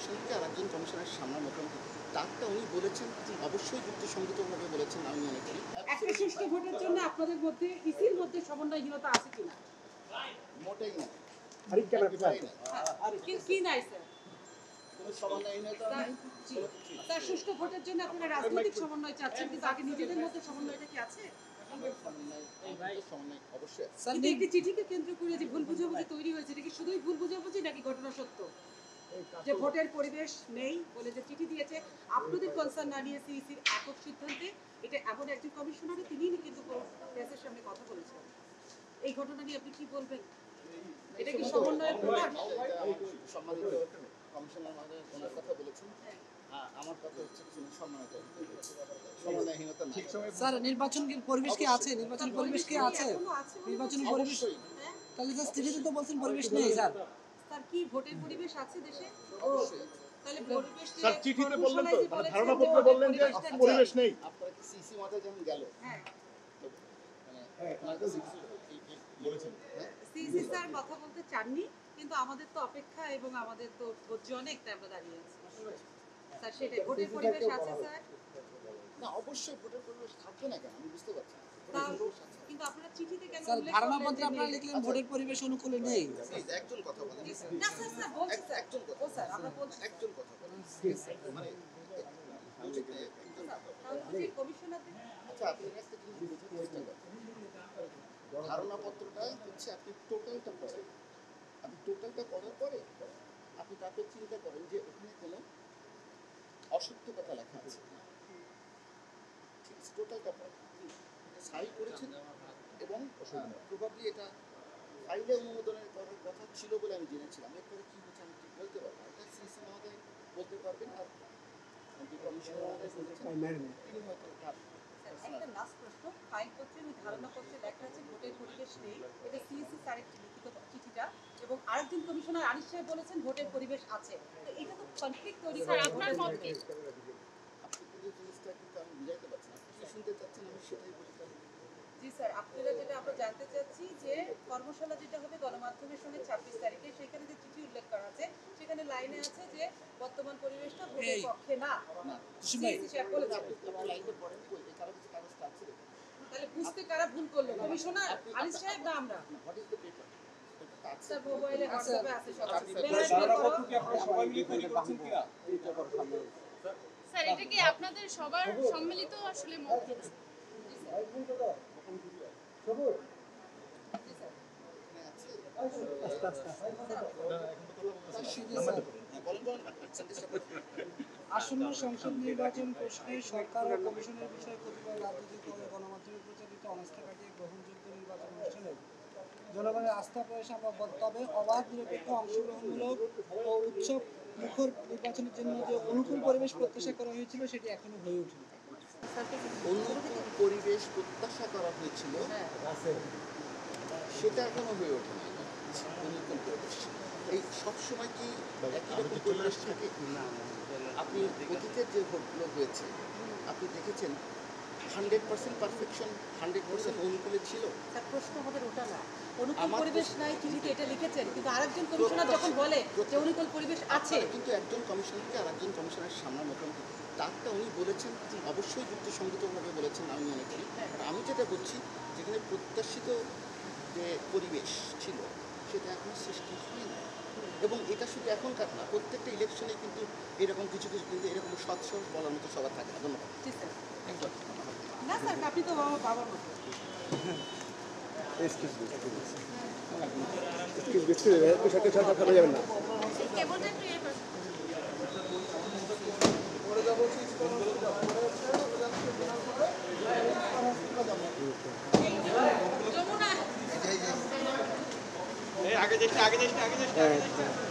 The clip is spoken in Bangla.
কমিশনারকে আর একজন কমিশনারের সামনে মুখোমুখি তারটা উনি বলেছেন অবশ্যই যুক্তিসঙ্গতভাবে বলেছেন আমি মনে করি একটা সুষ্ঠু ভোটের জন্য আপনাদের মধ্যে ইসির মধ্যে সমন্বয়হীনতা আছে কিনা? মোটেই না। কি নাই স্যার। স্যার সুষ্ঠু ভোটের জন্য আপনারা রাজনৈতিক সমন্বয় চাচ্ছেন কিন্তু আগে নিজেদের মধ্যে সমন্বয়টা কি আছে। চিঠিকে কেন্দ্র করে যে ভুল বুঝাবুঝি তৈরি হয়েছে এটা কি শুধুই ভুল বুঝাবুঝি নাকি ঘটনা সত্য? যে ভোটের পরিবেশ নেই বলে যে চিঠি দিয়েছে আপনাদের কনসার্ন না নিয়ে সিইসির একক সিদ্ধান্তে এটা এমন একজন কমিশনার তিনিই কিন্তু প্রেসের সামনে কথা বলেছেন। এই ঘটনা নিয়ে আপনি কি বলবেন? এটা কি সমন্বয়ের প্রকাশ সম্মানিত কমিশনার মহোদয় ওনার কথা বলেছেন। আমার কথা হচ্ছে কিছু সম্মানিত। সমন্বয়হীনতা স্যার নির্বাচন পরিবেশ কি আছে? নির্বাচন পরিবেশ কি আছে? এখনও আছে বলে নির্বাচন পরিবেশ হ্যাঁ? তাহলে স্যার তো বলছেন পরিবেশ নেই স্যার। স্যার কি ভোটের পরিবেশ আছে দেশে? তাহলে পরিবেশ স্যার চিঠিতে বললেন তো মানে ধারণা পত্রে বললেন যে পরিবেশ নেই। আপনারা কি সিসি মাঠে যখন গেল? হ্যাঁ। বলেছেন। সিসি স্যার কথা বলতে চাননি কিন্তু আমাদের তো অপেক্ষা এবং আমাদের তো ধৈর্য অনেক তাই আমরা দাঁড়িয়ে আছি। স্যার সেটাই। ভোটের পরিবেশ আছে স্যার? না অবশ্যই ভোটের পরিবেশ থাকবে না কেন? আমি বুঝতে পারছি স্যার উল্লেখ ধারণা করলেন পত্রে যে আপনারা লিখলেন ভোটের পরিবেশ অনুকূলে নেই। একজন কথা বলেন। না স্যার স্যার বলছি স্যার। একজন কথা স্যার আমরা বলছি। একজন কথা বলেন। মানে বুঝতে একজন কথা বলেন। তাহলে বুঝি কমিশনারদের আচ্ছা পত্রটা হচ্ছে আপনি টোটালটা পড়েন আপনি টোটালটা পড়ার পরে আপনি তারপর চিন্তা করেন যে ওখানে কোনো অসত্য কথা লেখা আছে। ঠিক আছে টোটালটা পড়েন সাই করেছেন এবং প্রবাবলি এটা ফাইলে অনুমোদনের কথা ছিল বলে আমি জেনেছিলাম। এরপরে কি হচ্ছে আমি ঠিক বলতে পারব। এটা সিসি মহোদয় বলতে পারবেন আর যে কমিশনার মহোদয় বলেছেন তিনি হয়তো তার একটা লাস্ট প্রশ্ন। ফাইল পত্রে ধারণা পত্রে লেখা আছে ভোটের পরিবেশ নেই। এটা লিখিত চিঠিটা এবং আরেকজন কমিশনার আনিস সাহেব বলেছেন ভোটের পরিবেশ আছে। তো এটা তো কনফ্লিক্ট তৈরি করে আপনার মত কি আপনি কিন্তু জিনিসটা কিন্তু আমি বুঝাইতে পারছি না আপনি কি শুনতে চাচ্ছেন আমি সেটাই বলি তাহলে। জি স্যার আপনারা যেটা আমরা জানতে চাচ্ছি যে কর্মশালা যেটা হবে গণমাধ্যমের সঙ্গে ছাব্বিশ তারিখে সেখানে যে চিঠি উল্লেখ করা আছে সেখানে লাইনে আছে যে বর্তমান পরিবেশটা ভোটের পক্ষে না। তাহলে বুঝতে কারা ভুল করল? কমিশনার আনিস সাহেব না আমরা? স্যার এটা কি আপনাদের সবার সম্মিলিত আসলে মত? আসন্ন সংসদ নির্বাচন প্রশ্নে সরকার ও কমিশনের বিষয়ে কতিপয় রাজনৈতিক দল গণমাধ্যমে প্রচারিত অনাস্থা কাটিয়ে গ্রহণযোগ্য নির্বাচন অনুষ্ঠানে জনগণের আস্থা প্রয়াসে বল- তবে অবাধ, নিরপেক্ষ, অংশগ্রহণমূলক ও উৎসব মুখর নির্বাচনের জন্য যে অনুকূল পরিবেশ প্রত্যাশা করা হয়েছিল সেটি এখনও হয়ে ওঠেনি। পরিবেশ প্রত্যাশা করা হয়েছিল। সেটা এখনও হয়ে ওঠেনি অনুকূল পরিবেশ? এই সবসময় কি একই রকম পরিবেশ থাকে? আপনি অতীতের যে ভোটগুলো হয়েছে আপনি দেখেছেন? Hundred percent perfection hundred percent অনুকূলে ছিল? তার প্রশ্ন আমাদের ওটা না। অনুকূল পরিবেশ নাই চিঠিতে এটা লিখেছেন। কিন্তু আরেকজন কমিশনার যখন বলে যে অনুকূল পরিবেশ আছে। কিন্তু একজন কমিশনারকে আর একজন কমিশনারের সামনে তারটা উনি বলেছেন অবশ্যই যুক্তিসঙ্গতভাবে বলেছেন আমি মনে করি আর আমি যেটা বলছি যেখানে প্রত্যাশিত যে পরিবেশ ছিল সেটা এখন সৃষ্টি হয় না এবং এটা শুধু এখনকার না প্রত্যেকটা ইলেকশনে কিন্তু এরকম কিছু কিছু কিন্তু এরকম সৎসহ বলার মতো সবার থাকে না ধন্যবাদ জি স্যার না স্যার আপনি তো বাবার মতো কেবলটা একটু ইয়ে করুন। যমুনা আগে দেশটা আগে দেশটা আগে দেশটা